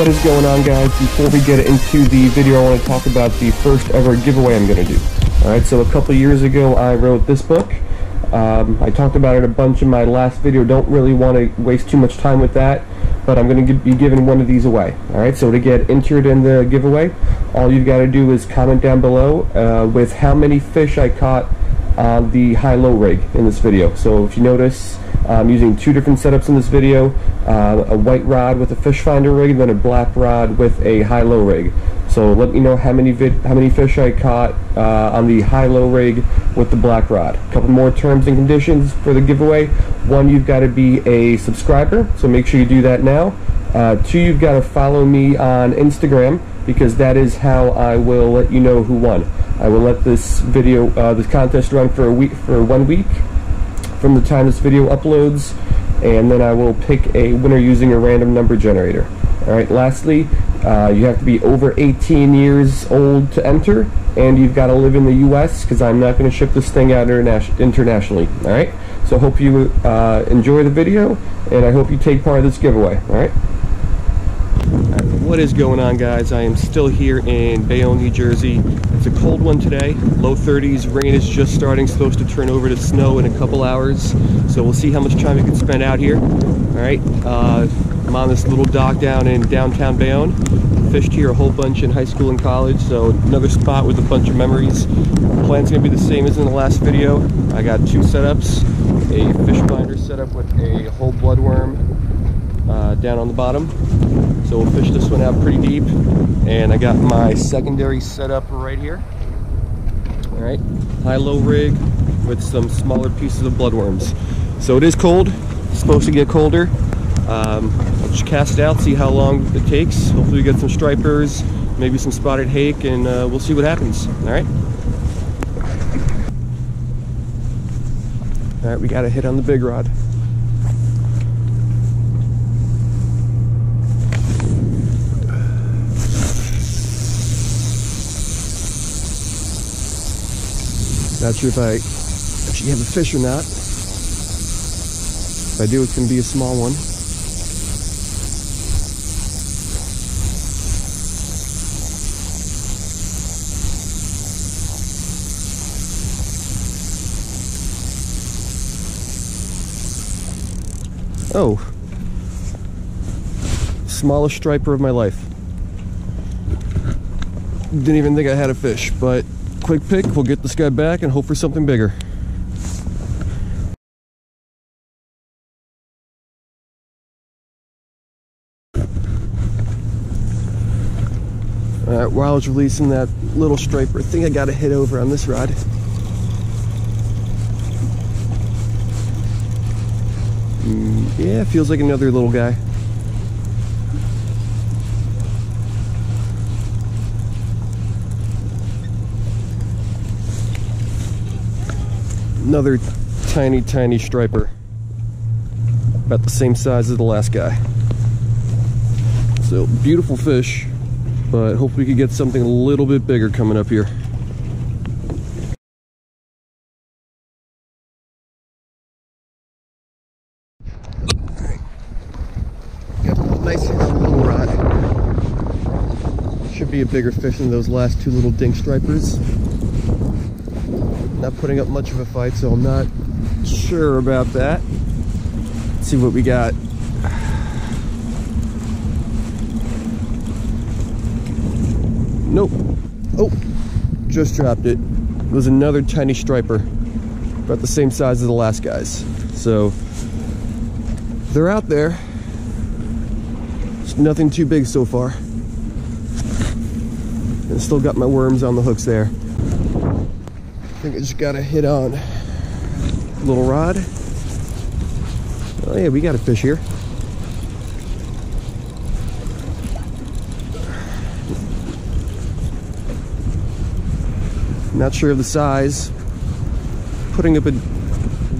what is going on guys? Before we get into the video, I want to talk about the first ever giveaway I'm going to do. Alright, so a couple years ago I wrote this book. Um, I talked about it a bunch in my last video. Don't really want to waste too much time with that, but I'm going to be giving one of these away. Alright, so to get entered in the giveaway, all you've got to do is comment down below uh, with how many fish I caught on the high-low rig in this video. So if you notice, I'm using two different setups in this video, uh, a white rod with a fish finder rig, and then a black rod with a high-low rig. So let me know how many how many fish I caught uh, on the high-low rig with the black rod. A couple more terms and conditions for the giveaway. One, you've got to be a subscriber, so make sure you do that now. Uh, two, you've got to follow me on Instagram because that is how I will let you know who won. I will let this video, uh, this contest run for a week, for one week from the time this video uploads, and then I will pick a winner using a random number generator. Alright, lastly, uh, you have to be over 18 years old to enter, and you've got to live in the U.S. because I'm not going to ship this thing out interna internationally. Alright, so hope you uh, enjoy the video, and I hope you take part of this giveaway. Alright. What is going on guys? I am still here in Bayonne, New Jersey. It's a cold one today, low 30s, rain is just starting, supposed to turn over to snow in a couple hours. So we'll see how much time we can spend out here. All right, uh, I'm on this little dock down in downtown Bayonne. Fished here a whole bunch in high school and college, so another spot with a bunch of memories. The plan's gonna be the same as in the last video. I got two setups, a fish finder setup with a whole bloodworm uh, down on the bottom. So we'll fish this one out pretty deep. And I got my secondary setup right here. All right, high-low rig with some smaller pieces of bloodworms. So it is cold, it's supposed to get colder. Um, I'll just cast it out, see how long it takes. Hopefully we get some stripers, maybe some spotted hake, and uh, we'll see what happens, all right? All right, we got a hit on the big rod. Not sure if I actually have a fish or not. If I do, it's going to be a small one. Oh, smallest striper of my life. Didn't even think I had a fish, but quick pick. We'll get this guy back and hope for something bigger. Alright, while I was releasing that little striper, I think I got a hit over on this rod. Mm, yeah, feels like another little guy. Another tiny, tiny striper. About the same size as the last guy. So, beautiful fish, but hopefully we can get something a little bit bigger coming up here. Nice little rod. Should be a bigger fish than those last two little dink stripers not putting up much of a fight, so I'm not sure about that. Let's see what we got. Nope. Oh, just dropped it. It was another tiny striper, about the same size as the last guys. So they're out there. It's nothing too big so far. And still got my worms on the hooks there. I think I just got a hit on a little rod. Oh yeah, we got a fish here. Not sure of the size. Putting up a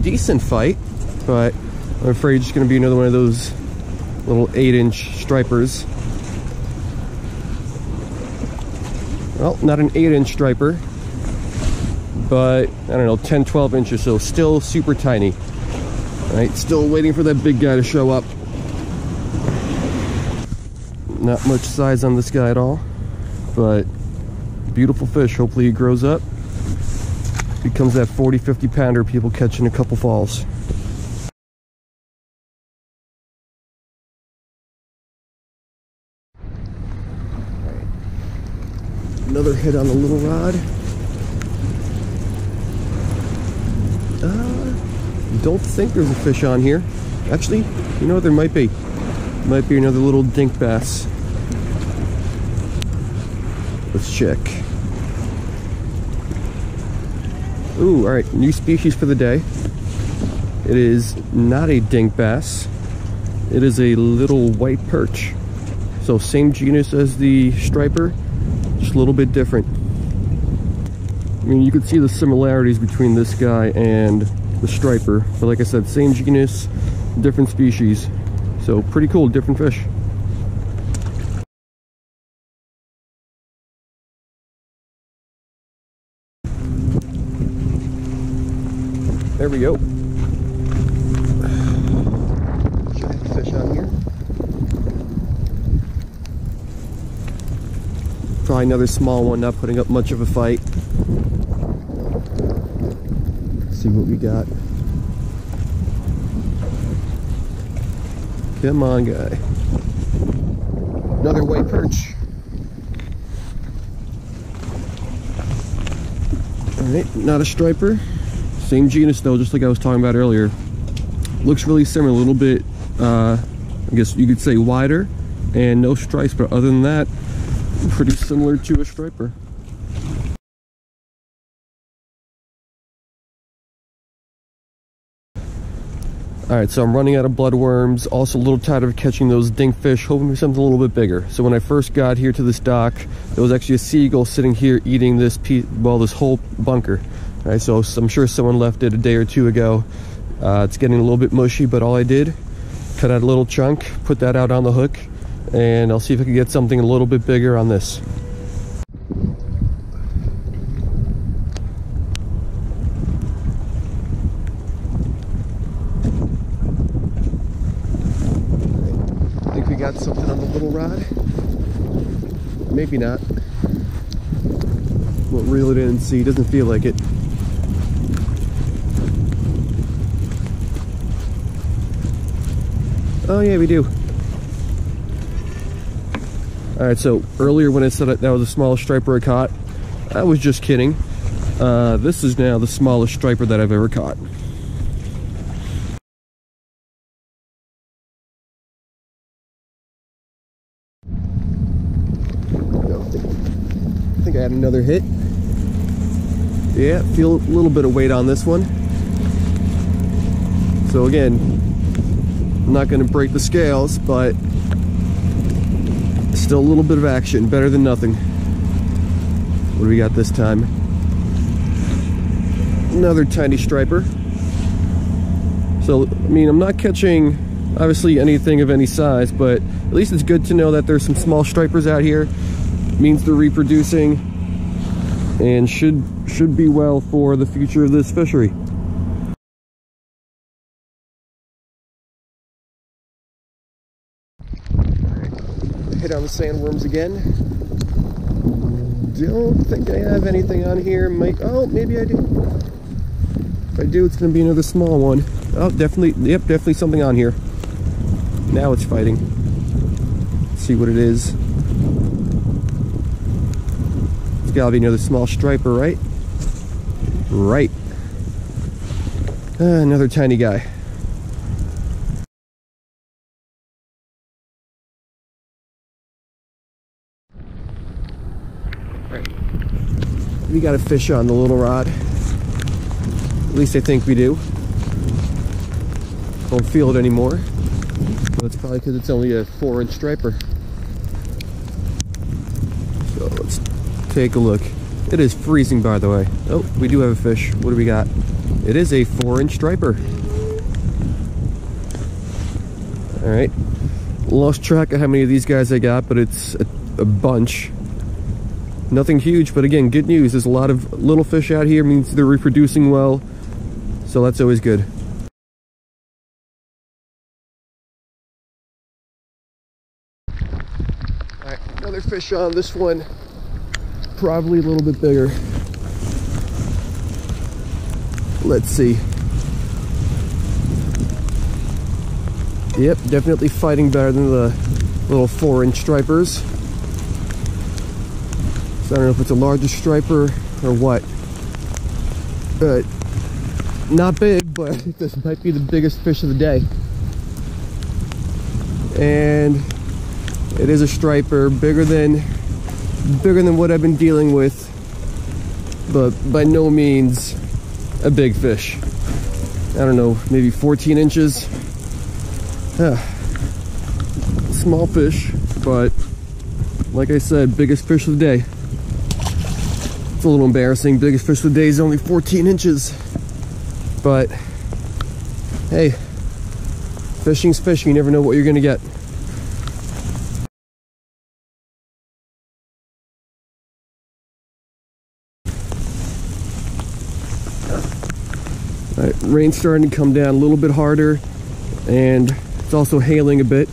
decent fight, but I'm afraid it's to be another one of those little 8-inch stripers. Well, not an 8-inch striper, but I don't know, 10, 12 inches, so still super tiny. All right, still waiting for that big guy to show up. Not much size on this guy at all, but beautiful fish. Hopefully he grows up. Becomes that 40, 50 pounder people catch in a couple falls. Another hit on the little rod. Uh, don't think there's a fish on here. Actually, you know? There might be. Might be another little dink bass. Let's check. Ooh, all right, new species for the day. It is not a dink bass. It is a little white perch. So same genus as the striper, just a little bit different. I mean, you can see the similarities between this guy and the striper. But like I said, same genus, different species. So pretty cool, different fish. There we go. Giant fish on here. Probably another small one, not putting up much of a fight. see what we got. Come on, guy. Another white perch. Alright, not a striper. Same genus though, just like I was talking about earlier. Looks really similar, a little bit, uh, I guess you could say wider and no stripes, but other than that, pretty similar to a striper. Alright, so I'm running out of bloodworms, also a little tired of catching those dink fish, hoping for something a little bit bigger. So when I first got here to this dock, there was actually a seagull sitting here eating this piece, well, this whole bunker. All right, so I'm sure someone left it a day or two ago. Uh, it's getting a little bit mushy, but all I did, cut out a little chunk, put that out on the hook, and I'll see if I can get something a little bit bigger on this. I think we got something on the little rod. Maybe not. We'll reel it in and see. Doesn't feel like it. Oh yeah, we do. Alright, so earlier when I said that, that was the smallest striper I caught, I was just kidding. Uh, this is now the smallest striper that I've ever caught. I think I had another hit. Yeah, feel a little bit of weight on this one. So again, I'm not going to break the scales, but still a little bit of action. Better than nothing. What do we got this time? Another tiny striper. So, I mean, I'm not catching, obviously, anything of any size, but at least it's good to know that there's some small stripers out here. It means they're reproducing and should should be well for the future of this fishery. On the sandworms again. Don't think I have anything on here. Might, oh, maybe I do. If I do, it's going to be another small one. Oh, definitely, yep, definitely something on here. Now it's fighting. Let's see what it is. It's got to be another small striper, right? Right. Uh, another tiny guy. We got a fish on the little rod. At least I think we do. Don't feel it anymore. That's probably because it's only a four inch striper. So let's take a look. It is freezing by the way. Oh, we do have a fish. What do we got? It is a four inch striper. All right. Lost track of how many of these guys I got, but it's a, a bunch. Nothing huge, but again, good news. There's a lot of little fish out here, means they're reproducing well. So that's always good. All right, another fish on this one, probably a little bit bigger. Let's see. Yep, definitely fighting better than the little four inch stripers. I don't know if it's a larger striper or what. But not big, but this might be the biggest fish of the day. And it is a striper, bigger than bigger than what I've been dealing with, but by no means a big fish. I don't know, maybe 14 inches. Small fish, but like I said, biggest fish of the day. It's a little embarrassing. Biggest fish of the day is only 14 inches. But hey, fishing's fishing. You never know what you're gonna get. All right, rain's starting to come down a little bit harder and it's also hailing a bit.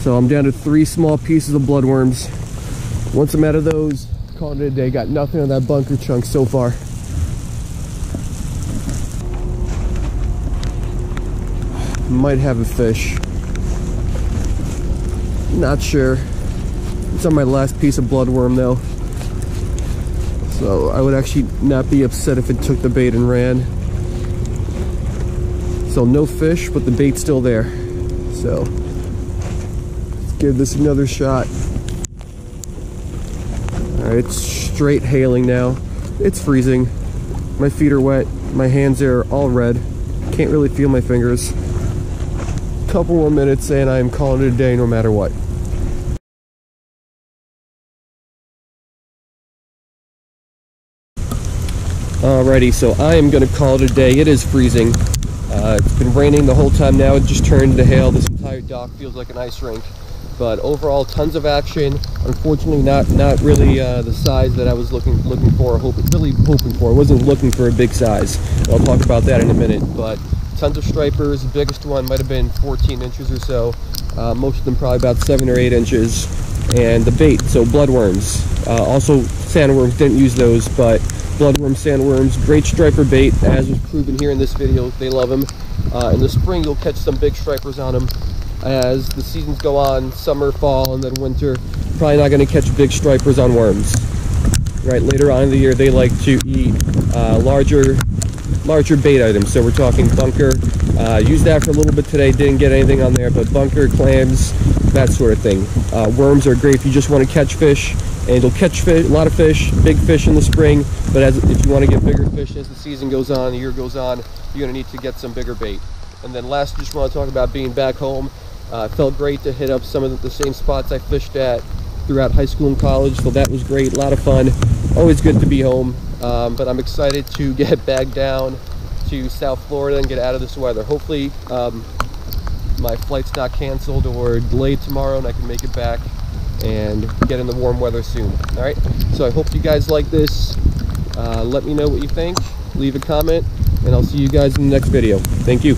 So I'm down to three small pieces of bloodworms. Once I'm out of those, call it a day. Got nothing on that bunker chunk so far. Might have a fish. Not sure. It's on my last piece of bloodworm though. So I would actually not be upset if it took the bait and ran. So no fish, but the bait's still there. So let's give this another shot. It's straight hailing now. It's freezing. My feet are wet. My hands are all red. Can't really feel my fingers. Couple more minutes and I'm calling it a day no matter what. Alrighty, so I am gonna call it a day. It is freezing. Uh, it's been raining the whole time now. It just turned to hail. This entire dock feels like an ice rink. But overall, tons of action. Unfortunately, not not really uh, the size that I was looking looking for. Hoping, really hoping for. I wasn't looking for a big size. I'll talk about that in a minute. But tons of stripers. The biggest one might have been 14 inches or so. Uh, most of them probably about seven or eight inches. And the bait, so bloodworms. Uh, also sandworms. Didn't use those, but bloodworm sandworms, great striper bait, as was proven here in this video. They love them. Uh, in the spring, you'll catch some big stripers on them. As the seasons go on, summer, fall, and then winter, probably not going to catch big stripers on worms. Right, later on in the year, they like to eat uh, larger, larger bait items. So we're talking bunker. Uh, used that for a little bit today, didn't get anything on there, but bunker, clams, that sort of thing. Uh, worms are great if you just want to catch fish and you'll catch a lot of fish, big fish in the spring, but as if you want to get bigger fish as the season goes on, the year goes on, you're going to need to get some bigger bait. And then last, just want to talk about being back home. Uh, felt great to hit up some of the same spots I fished at throughout high school and college, so that was great, a lot of fun. Always good to be home, um, but I'm excited to get back down to South Florida and get out of this weather. Hopefully, um, my flight's not canceled or delayed tomorrow and I can make it back and get in the warm weather soon. All right, so I hope you guys like this. Uh, let me know what you think, leave a comment, and I'll see you guys in the next video. Thank you.